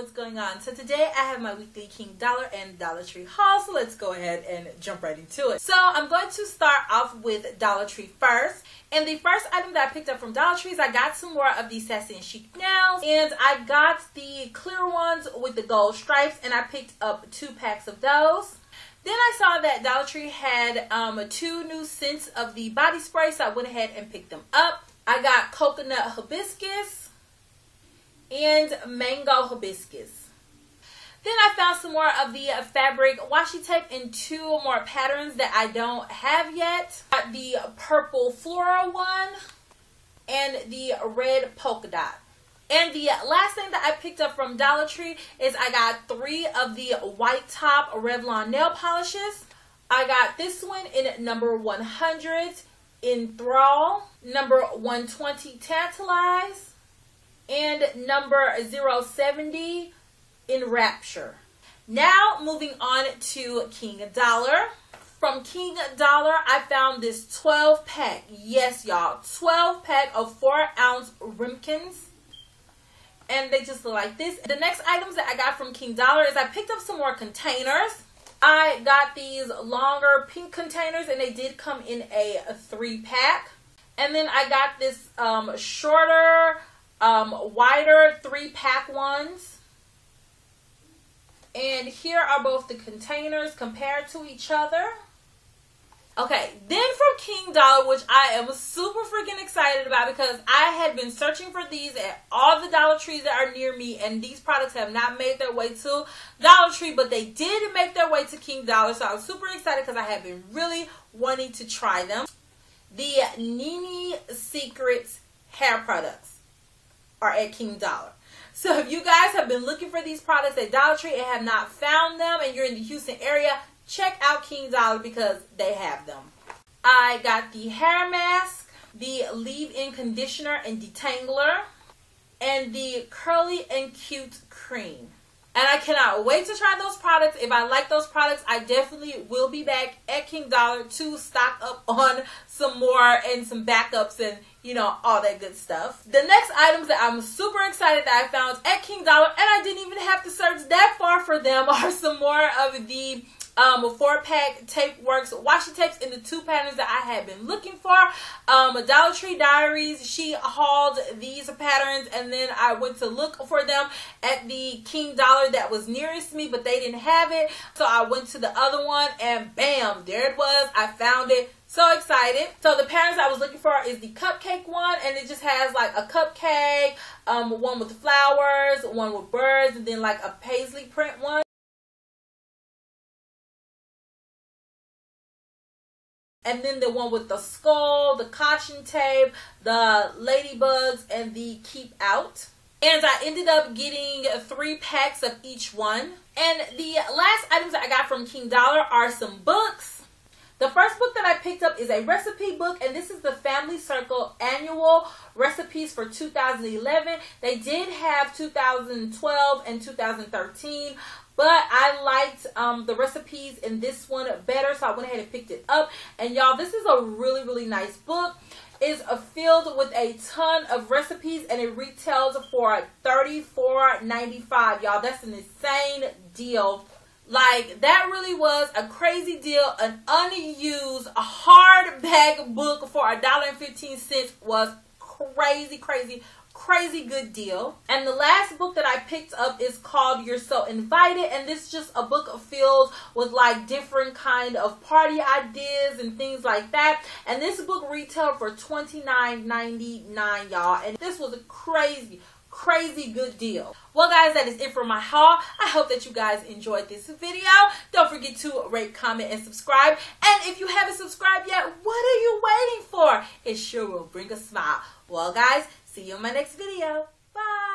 what's going on? So today I have my weekly King Dollar and Dollar Tree haul. So let's go ahead and jump right into it. So I'm going to start off with Dollar Tree first. And the first item that I picked up from Dollar Tree is I got some more of these Sassy and Chic nails. And I got the clear ones with the gold stripes and I picked up two packs of those. Then I saw that Dollar Tree had um, two new scents of the body spray, so I went ahead and picked them up. I got coconut hibiscus and mango hibiscus. Then I found some more of the fabric washi tape in two more patterns that I don't have yet. Got the purple floral one and the red polka dot. And the last thing that I picked up from Dollar Tree is I got three of the white top Revlon nail polishes. I got this one in number 100, Enthrall, number 120, Tantalize, and number 070, in Rapture. Now moving on to King Dollar. From King Dollar, I found this 12 pack. Yes, y'all. 12 pack of 4 ounce Ramekins and they just look like this. The next items that I got from King Dollar is I picked up some more containers. I got these longer pink containers and they did come in a, three pack. And then I got this um, shorter, um, wider three pack ones. And here are both the containers compared to each other. Okay, then from King Dollar, which I am super freaking excited about because I had been searching for these at all the Dollar Trees that are near me, and these products have not made their way to Dollar Tree, but they did make their way to King Dollar, so I was super excited because I have been really wanting to try them. The Nini Secrets hair products are at King Dollar. So if you guys have been looking for these products at Dollar Tree and have not found them and you're in the Houston area, check out King Dollar because they have them. I got the hair mask, the leave-in conditioner and detangler, and the curly and cute cream. And I cannot wait to try those products. If I like those products, I definitely will be back at King Dollar to stock up on some more and some backups and, you know, all that good stuff. The next items that I'm super excited that I found at King Dollar, and I didn't even have to search that far for them, are some more of the um, a four pack tape works washi tapes in the two patterns that I had been looking for. Um, Dollar Tree Diaries, she hauled these patterns and then I went to look for them at the King Dollar that was nearest me, but they didn't have it. So I went to the other one and bam, there it was. I found it. So excited. So the patterns I was looking for is the cupcake one, and it just has like a cupcake, um, one with flowers, one with birds, and then like a paisley print one. And then the one with the skull, the caution tape, the ladybugs, and the keep out. And I ended up getting three packs of each one. And the last items that I got from King Dollar are some books. The first book that I picked up is a recipe book, and this is the Family Circle Annual Recipes for 2011. They did have 2012 and 2013, but I liked um, the recipes in this one better, so I went ahead and picked it up. And y'all, this is a really, really nice book. It's filled with a ton of recipes, and it retails for $34.95. Y'all, that's an insane deal. Like, that really was a crazy deal. An unused hardback book for a dollar and fifteen cents was crazy, crazy crazy good deal. And the last book that I picked up is called You're So Invited and this is just a book filled with like different kind of party ideas and things like that. And this book retailed for $29.99 y'all and this was a crazy crazy good deal. Well guys, that is it for my haul. I hope that you guys enjoyed this video. Don't forget to rate, comment, and subscribe. And if you haven't subscribed yet, what are you waiting for? It sure will bring a smile. Well guys, See you in my next video. Bye.